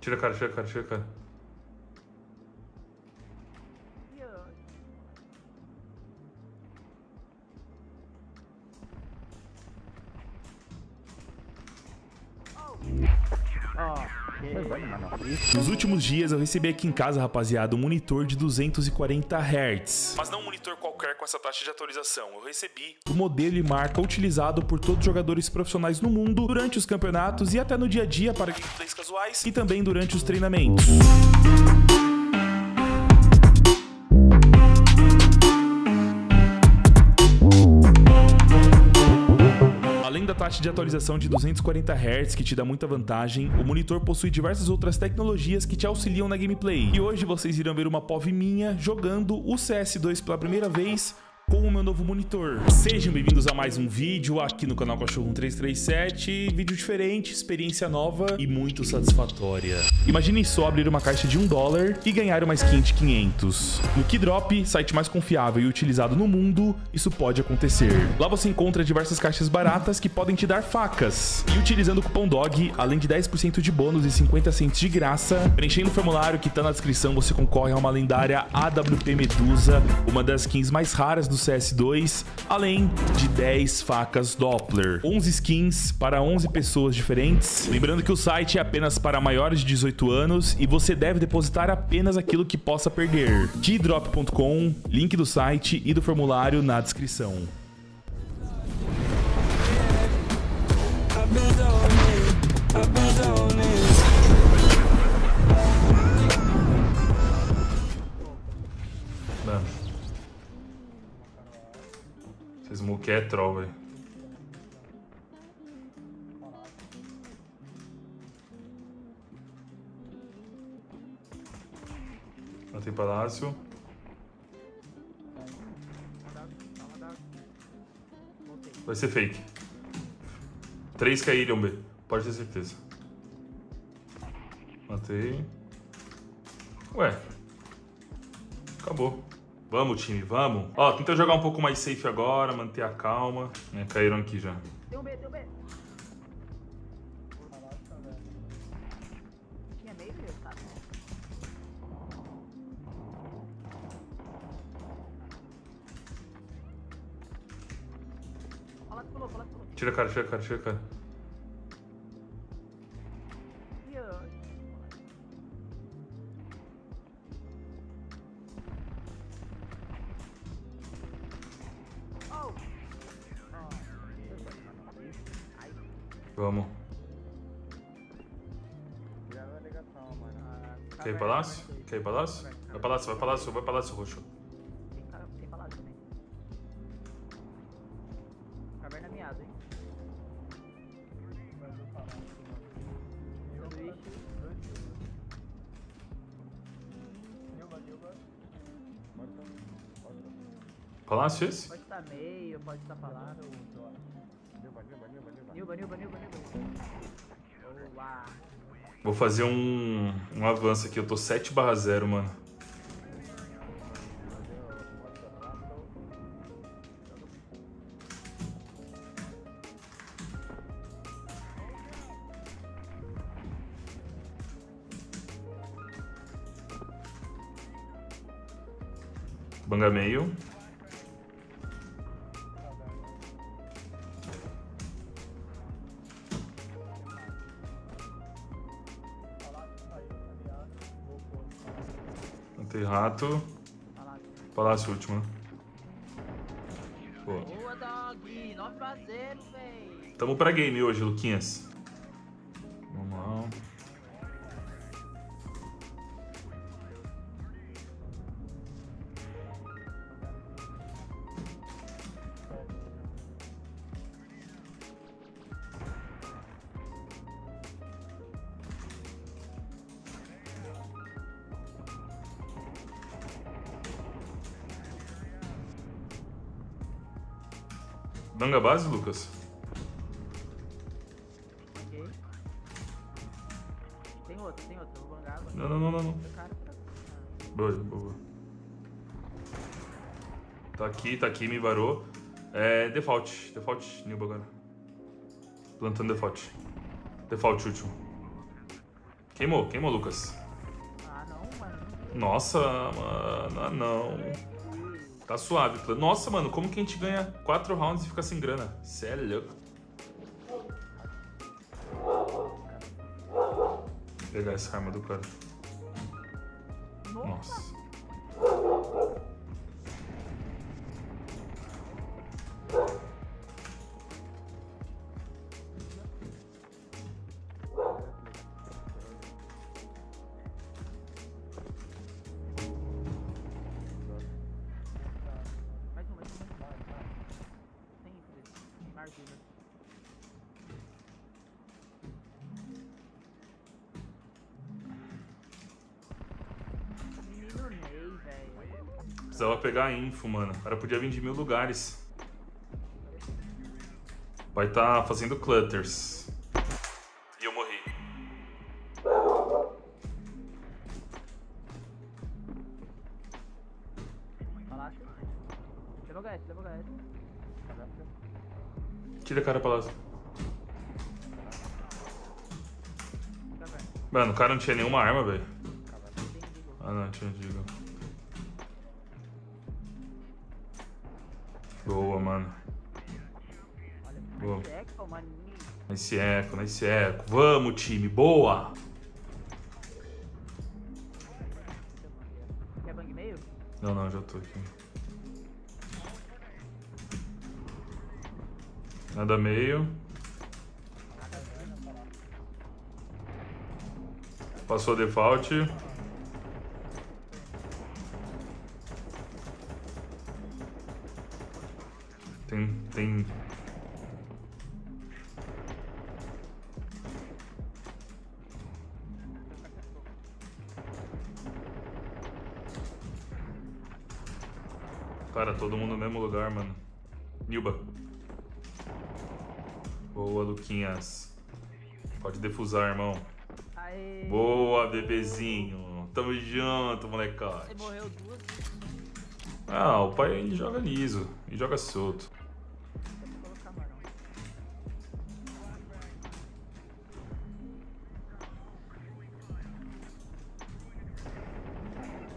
Tira a cara, tira a cara, Nos últimos dias eu recebi aqui em casa, rapaziada, um monitor de 240 Hz. Mas não um monitor qualquer com essa taxa de atualização. Eu recebi o modelo e marca utilizado por todos os jogadores profissionais no mundo durante os campeonatos e até no dia a dia para gameplays casuais e também durante os treinamentos. Taxa de atualização de 240 Hz, que te dá muita vantagem, o monitor possui diversas outras tecnologias que te auxiliam na gameplay. E hoje vocês irão ver uma POV minha jogando o CS2 pela primeira vez com o meu novo monitor. Sejam bem-vindos a mais um vídeo aqui no canal Cachorro 1337. Vídeo diferente, experiência nova e muito satisfatória. Imaginem só abrir uma caixa de 1 dólar e ganhar uma skin de 500. No Keydrop, site mais confiável e utilizado no mundo, isso pode acontecer. Lá você encontra diversas caixas baratas que podem te dar facas. E utilizando o cupom DOG, além de 10% de bônus e 50 centos de graça, preenchendo o formulário que tá na descrição, você concorre a uma lendária AWP Medusa, uma das skins mais raras do CS2, além de 10 facas Doppler, 11 skins para 11 pessoas diferentes. Lembrando que o site é apenas para maiores de 18 anos e você deve depositar apenas aquilo que possa perder. Keydrop.com, link do site e do formulário na descrição. Mano. Smoke é troll, velho. Matei palácio. Vai ser fake. Três caíram, B. Pode ter certeza. Matei. Ué. Acabou. Vamos, time, vamos. Ó, tenta jogar um pouco mais safe agora, manter a calma. É, caíram aqui já. Tem um B, tem um B. Tinha meio meu? Fala que pulou, fala que pulou. Tira a cara, tira a cara, tira a cara. Vamos. Quer ir palácio? Quer ir palácio? Vai palácio, vai palácio, vai palácio roxo. Tem, palácio também. Caverna miado, hein? Palácio esse? Pode estar meio, pode estar Boa. Vou fazer um, um avanço aqui. Eu tô 7 barra 0, mano. Banga meio. Rato. Palácio. Último. Pô. Boa, dog! 9 a 0, véi! Tamo pra game hoje, Luquinhas. Vamos lá. Danga base, Lucas? Tem outro, tem outro. Eu vou bangar agora. Não, não, não, não. Boa, boa. Tá aqui, tá aqui, me varou. É, default, default, Nilba agora. Plantando default. Default último. Queimou, queimou, Lucas. Ah, não, mano. Nossa, mano, ah, não. Tá suave. Nossa, mano, como que a gente ganha 4 rounds e fica sem grana? Cê é louco. Vou pegar essa arma do cara. Nossa. Precisava pegar a info, mano. O cara podia vir de mil lugares. Vai tá fazendo clutters. E eu morri. Tira a cara pra lá. Mano, o cara não tinha nenhuma arma, velho. Ah, não, tinha digo. Boa, mano. Boa. Nesse eco, nesse eco. Vamos, time. Boa! Quer meio? Não, não, já tô aqui. Nada meio. Passou default. Tem. Cara, todo mundo no mesmo lugar, mano. Nilba. Boa, Luquinhas. Pode defusar, irmão. Aê! Boa, bebezinho. Tamo junto, Você molecote. morreu duas vezes. Ah, o pai ele joga liso e joga solto.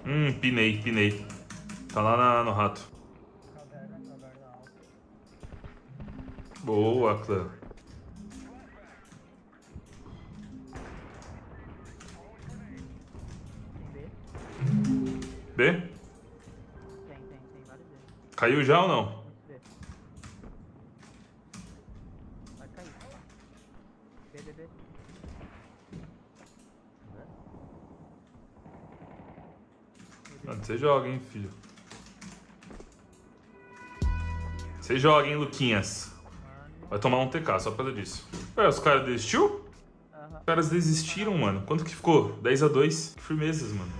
Hum, pinei, pinei. Tá lá na- no rato. Caverna, caverna alta. Boa, clã. Tem B? B? Tem, tem, tem vários B. Caiu já ou não? Muitos B. Vai cair. B, B, B. Mano, você joga, hein, filho. Você joga, hein, Luquinhas. Vai tomar um TK só por causa disso. Ué, os caras desistiu? Os caras desistiram, mano. Quanto que ficou? 10 a 2 Firmezas, mano.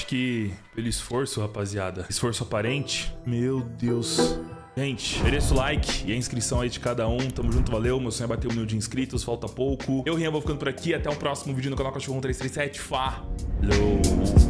Acho que pelo esforço, rapaziada, esforço aparente, meu Deus. Gente, mereço o like e a inscrição aí de cada um. Tamo junto, valeu. Meu sonho é bater um mil de inscritos, falta pouco. Eu, Rian, vou ficando por aqui. Até o próximo vídeo no canal Cachorro 1337. Falou!